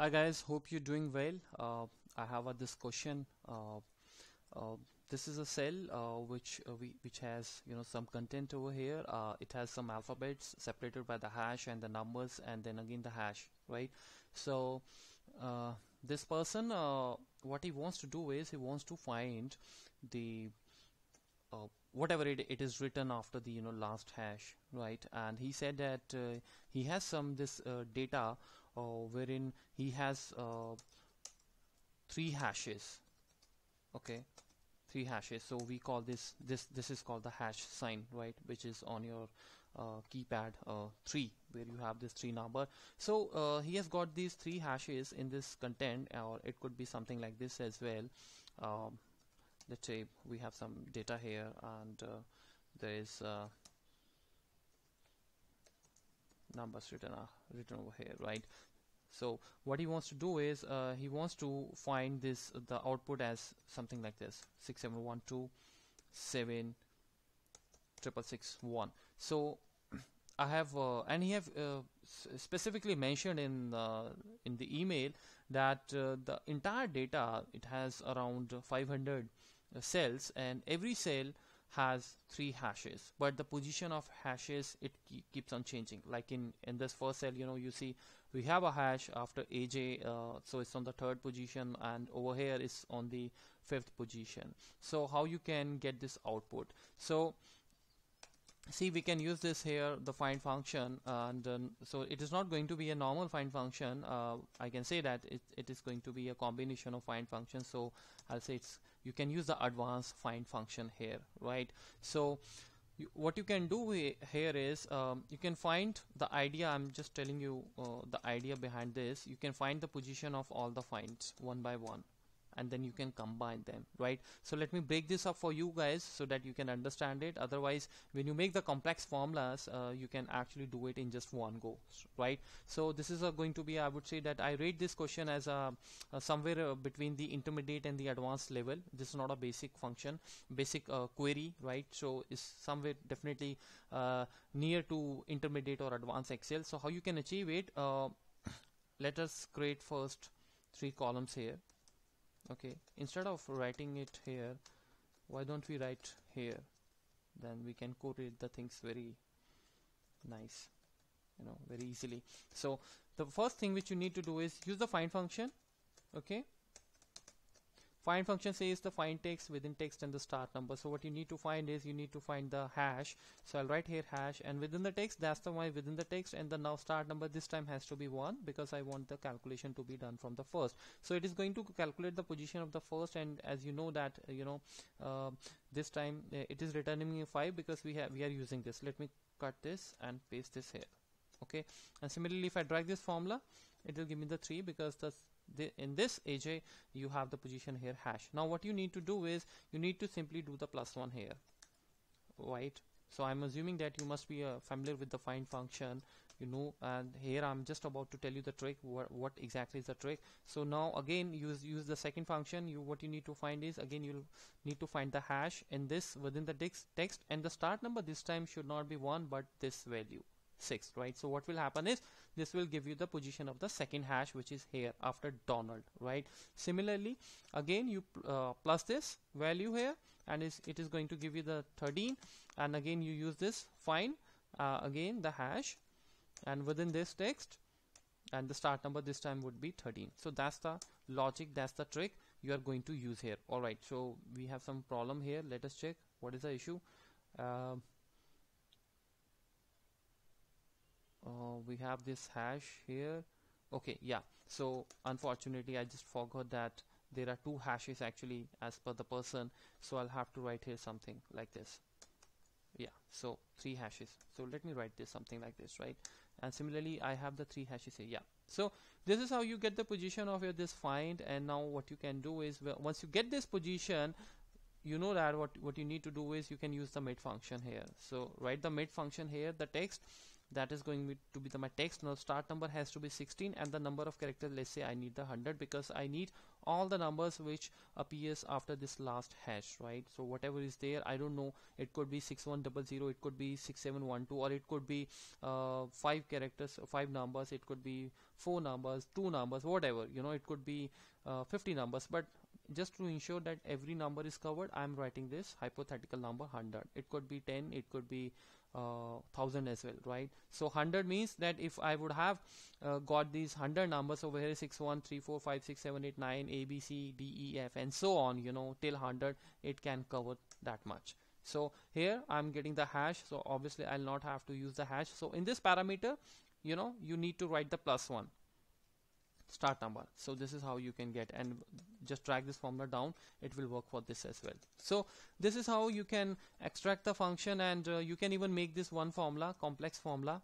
Hi guys, hope you're doing well. Uh, I have uh, this question. Uh, uh, this is a cell uh, which uh, we, which has you know some content over here. It has some alphabets separated by the hash and the numbers, and then again the hash, right? So this person, what he wants to do is he wants to find the whatever it, it is written after the you know last hash, right? And he said that he has some this data wherein he has uh, three hashes. Okay? Three hashes. So we call this this this is called the hash sign right? Which is on your uh, keypad uh, 3 where you have this three number. So uh, he has got these three hashes in this content or it could be something like this as well. Um, let's say we have some data here and uh, there is uh, numbers written uh, written over here right? So what he wants to do is uh, he wants to find this the output as something like this 6712 7 triple six one. So I have uh, and he have uh, specifically mentioned in uh, in the email that uh, the entire data it has around 500 uh, cells and every cell has three hashes but the position of hashes it keeps on changing. Like in in this first cell you know you see we have a hash after aj uh, so it's on the third position and over here is on the fifth position. So how you can get this output? So see we can use this here the find function and so it is not going to be a normal find function. Uh, I can say that it, it is going to be a combination of find functions. So I'll say it's you can use the advanced find function here right? So what you can do here is um, you can find the idea I'm just telling you uh, the idea behind this. You can find the position of all the finds one by one and then you can combine them right? So let me break this up for you guys so that you can understand it. Otherwise when you make the complex formulas uh, you can actually do it in just one go right? So this is uh, going to be I would say that I rate this question as a, a somewhere uh, between the intermediate and the advanced level. This is not a basic function basic uh, query right? So is somewhere definitely uh, near to intermediate or advanced excel. So how you can achieve it uh, let us create first three columns here okay instead of writing it here why don't we write here? Then we can correlate the things very nice you know very easily. So the first thing which you need to do is use the find function okay find function says the find text within text and the start number. So what you need to find is you need to find the hash. So I'll write here hash and within the text that's the one within the text and the now start number this time has to be 1 because I want the calculation to be done from the first. So it is going to calculate the position of the first and as you know that you know uh, this time uh, it is returning 5 because we have we are using this. Let me cut this and paste this here. Okay. And similarly if I drag this formula it will give me the 3 because the the, in this AJ you have the position here hash. Now what you need to do is you need to simply do the plus one here right? So I'm assuming that you must be uh, familiar with the find function you know and here I'm just about to tell you the trick what, what exactly is the trick. So now again use use the second function. You what you need to find is again you'll need to find the hash in this within the text text. And the start number this time should not be 1 but this value 6 right? So what will happen is this will give you the position of the second hash which is here after Donald right? Similarly again you uh, plus this value here and is it is going to give you the 13 and again you use this find uh, again the hash and within this text and the start number this time would be 13 so that's the logic that's the trick you are going to use here. All right so we have some problem here. Let us check. What is the issue? Uh, uh, we have this hash here. Okay yeah. So unfortunately I just forgot that there are two hashes actually as per the person. So I'll have to write here something like this. Yeah so three hashes. So let me write this something like this right? And similarly I have the three hashes here. Yeah. So this is how you get the position of your this find. And now what you can do is well, once you get this position you know that what what you need to do is you can use the mid function here. So write the mid function here the text that is going to be the my text now start number has to be 16 and the number of characters let's say I need the 100 because I need all the numbers which appears after this last hash right? So whatever is there I don't know. It could be 6100 it could be 6712 or it could be uh, five characters five numbers it could be four numbers two numbers whatever you know it could be uh, 50 numbers. But just to ensure that every number is covered I'm writing this hypothetical number 100 it could be 10 it could be uh, 1000 as well right? So 100 means that if I would have uh, got these 100 numbers over here 6 1 3 4 5 6 7 8 9 a b c d e f and so on you know till 100 it can cover that much. So here I'm getting the hash so obviously I'll not have to use the hash. So in this parameter you know you need to write the plus one start number. So this is how you can get and just drag this formula down it will work for this as well. So this is how you can extract the function and uh, you can even make this one formula complex formula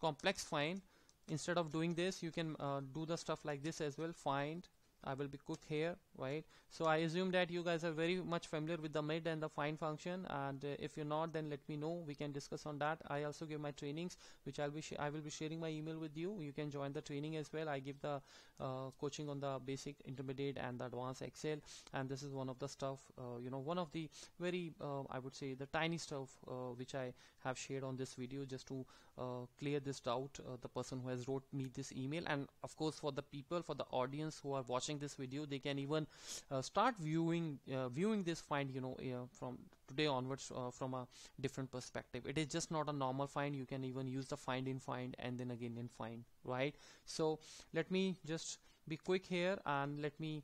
complex find. Instead of doing this you can uh, do the stuff like this as well find I will be quick here right? So I assume that you guys are very much familiar with the mid and the find function. And uh, if you're not then let me know. We can discuss on that. I also give my trainings which I'll be I will be sharing my email with you. You can join the training as well. I give the uh, coaching on the basic intermediate and the advanced Excel. And this is one of the stuff uh, you know one of the very uh, I would say the tiny stuff uh, which I have shared on this video just to uh, clear this doubt the person who has wrote me this email. And of course for the people for the audience who are watching this video they can even uh, start viewing uh, viewing this find you know uh, from today onwards uh, from a different perspective. It is just not a normal find. You can even use the find in find and then again in find right? So let me just be quick here and let me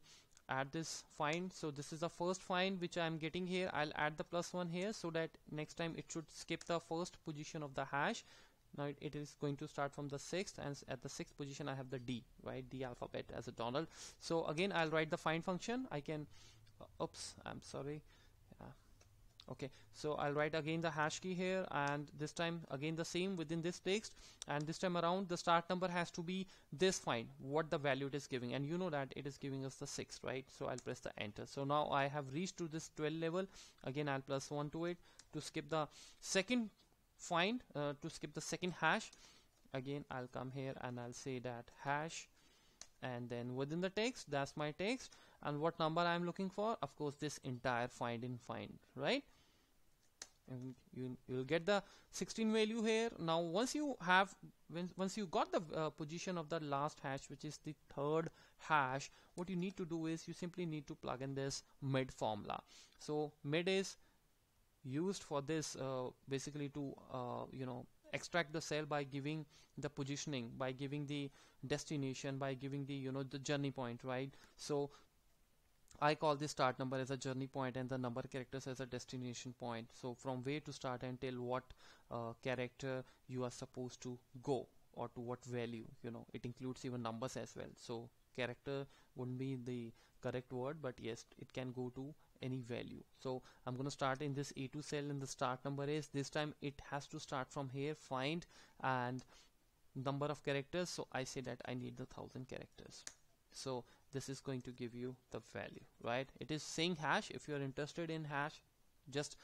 add this find. So this is the first find which I'm getting here. I'll add the plus one here so that next time it should skip the first position of the hash now it, it is going to start from the sixth and at the sixth position I have the D right? The alphabet as a Donald. So again I'll write the find function. I can uh, oops I'm sorry. Yeah. okay. So I'll write again the hash key here and this time again the same within this text. And this time around the start number has to be this find what the value it is giving. And you know that it is giving us the 6 right? So I'll press the enter. So now I have reached to this 12 level. Again I'll plus 1 to it to skip the second find uh, to skip the second hash. Again I'll come here and I'll say that hash. And then within the text that's my text. And what number I'm looking for? Of course this entire find in find right? And you you'll get the 16 value here. Now once you have once you got the uh, position of the last hash which is the third hash what you need to do is you simply need to plug in this mid formula. So mid is used for this uh, basically to uh, you know extract the cell by giving the positioning by giving the destination by giving the you know the journey point right? So I call this start number as a journey point and the number characters as a destination point. So from where to start and until what uh, character you are supposed to go or to what value you know. It includes even numbers as well. So character wouldn't be the correct word but yes it can go to any value. So I'm going to start in this A2 cell and the start number is this time it has to start from here find and number of characters. So I say that I need the thousand characters. So this is going to give you the value right? It is saying hash. If you're interested in hash just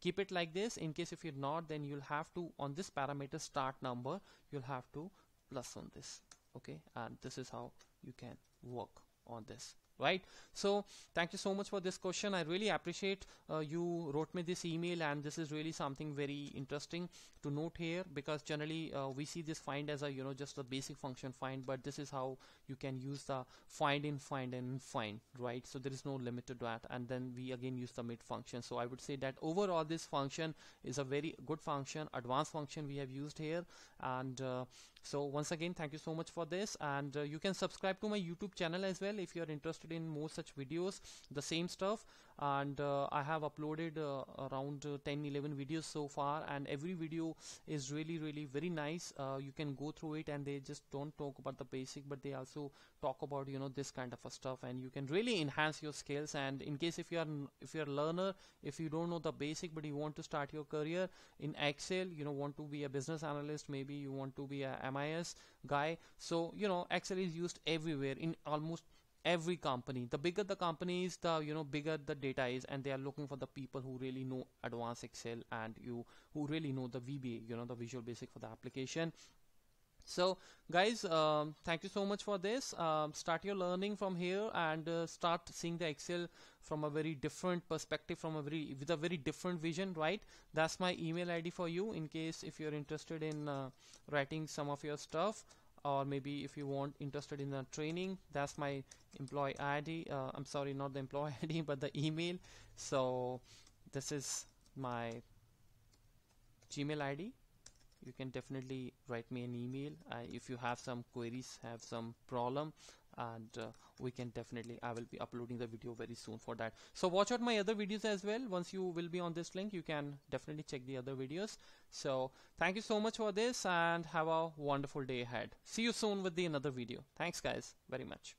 keep it like this. In case if you're not then you'll have to on this parameter start number you'll have to plus on this okay? And this is how you can work on this right? So thank you so much for this question. I really appreciate uh, you wrote me this email and this is really something very interesting to note here because generally uh, we see this find as a you know just a basic function find but this is how you can use the find in find and find right? So there is no limit to that and then we again use the mid function. So i would say that overall this function is a very good function advanced function we have used here and uh, so once again thank you so much for this and uh, you can subscribe to my youtube channel as well if you are interested in more such videos the same stuff. And uh, I have uploaded uh, around uh, 10 11 videos so far. And every video is really really very nice. Uh, you can go through it and they just don't talk about the basic but they also talk about you know this kind of a stuff. And you can really enhance your skills. And in case if you are if you're a learner if you don't know the basic but you want to start your career in Excel you know want to be a business analyst maybe you want to be a MIS guy. So you know Excel is used everywhere in almost every company. The bigger the company is the you know bigger the data is and they are looking for the people who really know advanced excel and you who really know the vba you know the visual basic for the application. So guys um, thank you so much for this. Um, start your learning from here and uh, start seeing the excel from a very different perspective from a very with a very different vision right? That's my email id for you in case if you're interested in uh, writing some of your stuff or maybe if you want interested in the training that's my employee id uh, i'm sorry not the employee id but the email. So this is my gmail id you can definitely write me an email. Uh, if you have some queries have some problem and uh, we can definitely I will be uploading the video very soon for that. So watch out my other videos as well. Once you will be on this link you can definitely check the other videos. So thank you so much for this and have a wonderful day ahead. See you soon with the another video. Thanks guys very much